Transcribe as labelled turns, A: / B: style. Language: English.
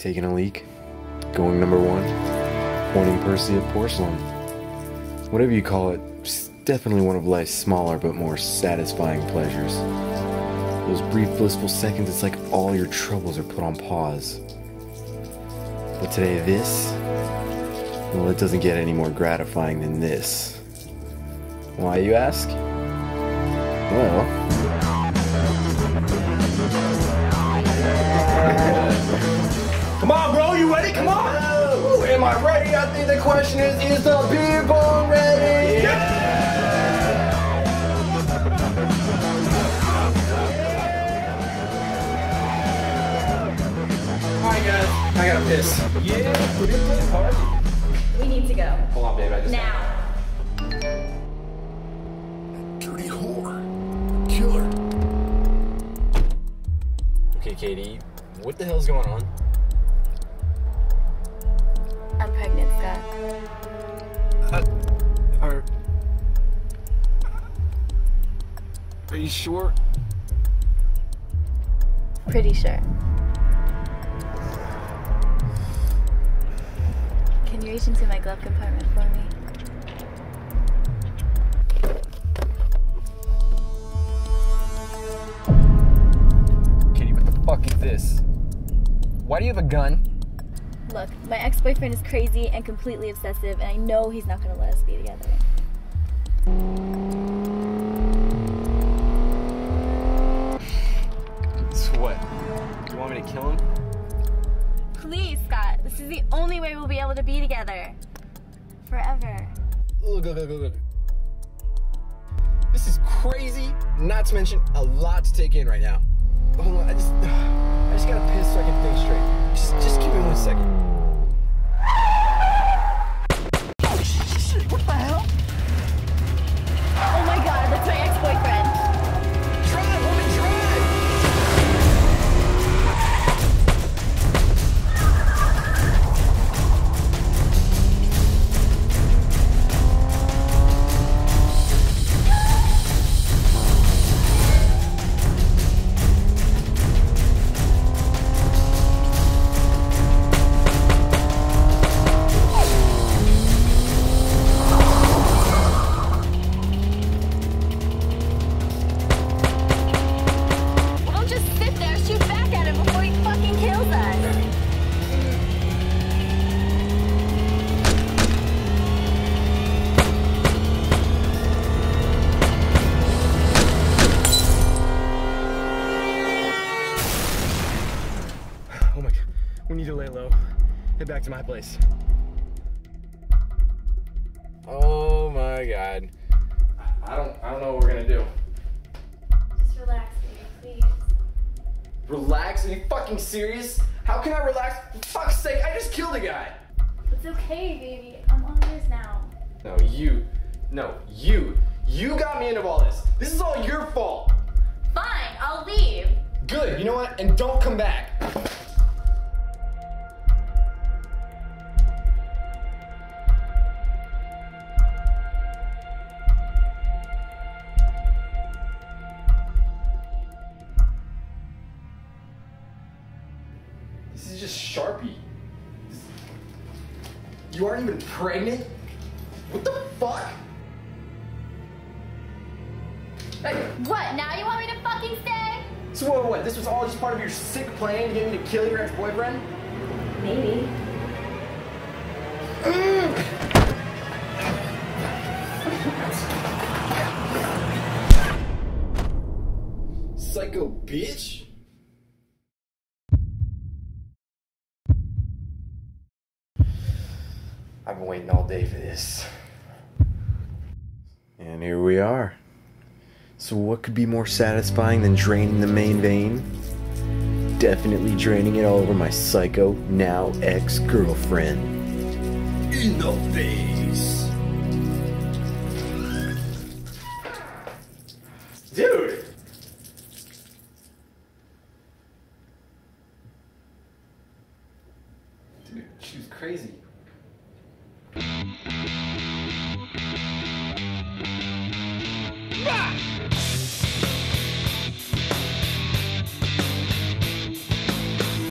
A: Taking a leak. Going number one. Pointing Percy at porcelain. Whatever you call it, it's definitely one of life's smaller but more satisfying pleasures. Those brief blissful seconds, it's like all your troubles are put on pause. But today, this, well, it doesn't get any more gratifying than this. Why, you ask? Well,
B: am I ready? I think the question is, is the beer bong ready? Alright guys, I gotta piss. Yeah, we didn't play party.
C: We need to go.
B: Hold on, babe, I just...
C: Now.
D: Dirty whore. Killer.
B: Okay, Katie, what the hell's going on? Uh, are... Are you sure?
C: Pretty sure. Can you reach into my glove compartment for me?
B: Katie, what the fuck is this? Why do you have a gun?
C: Look, my ex boyfriend is crazy and completely obsessive, and I know he's not gonna let us be together.
B: So what? You want me to kill him?
C: Please, Scott, this is the only way we'll be able to be together. Forever.
B: Look, look, look, look, look. This is crazy, not to mention a lot to take in right now. Hold on, I just, I just gotta piss so I can think straight. Just, just give me one second. We need to lay low. Head back to my place. Oh my god. I don't, I don't know what we're gonna do.
C: Just relax, baby, please.
B: Relax? Are you fucking serious? How can I relax? For fuck's sake, I just killed a guy!
C: It's okay, baby. I'm on yours now.
B: No, you. No, you. You got me into all this. This is all your fault.
C: Fine, I'll leave.
B: Good, you know what? And don't come back. This is just Sharpie. This- You aren't even pregnant? What the fuck? Hey,
C: What, now you want me to fucking stay?
B: so what, what? This was all just part of your sick plan to get me to kill your ex-boyfriend?
C: Maybe.
B: Psycho bitch? I've been waiting all day for this.
A: and here we are. So, what could be more satisfying than draining the main vein? Definitely draining it all over my psycho, now ex girlfriend.
D: In the face.
B: Dude! Dude, she was crazy.